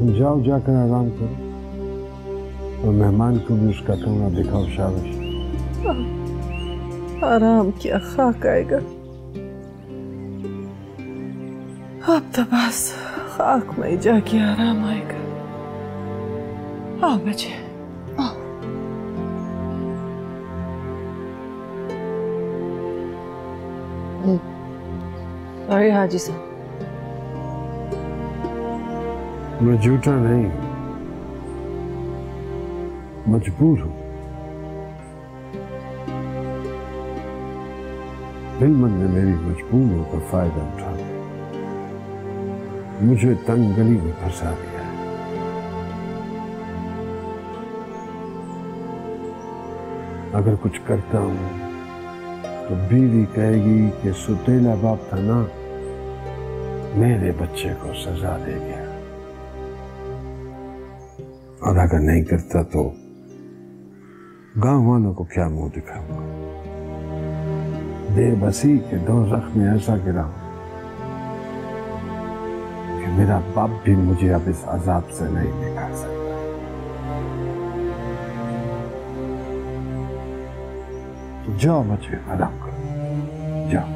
جاؤ، جا کر آرام کرو۔ اور مہمان کو بھی اس کا کمرہ دکھاؤ، شابش۔ آرام کیا، خاک آئے گا۔ اب تو بس خاک میں جا کے آرام آئے گا۔ آؤ بچے۔ آؤ سوری حاجی صاحب۔ میں جھوٹا نہیں مجبور ہوں۔ دل من نے میری مجبوریوں کا فائدہ اٹھا۔ مجھے تنگ گلی میں پھنسا دیا۔ اگر کچھ کرتا ہوں، تو بیوی کہے گی کہ ستیلا باپ تھا نا، میرے بچے کو سزا دے گیا۔ اور اگر نہیں کرتا تو گاؤں والوں کو کیا منہ دکھاؤں گا؟ بے بسی کے دو زخم میں ایسا گرا ہوں کہ میرا باپ بھی مجھے اب اس عذاب سے نہیں نکال سکتا۔ تو جاؤ مجھے آرام کرو۔ جاؤ۔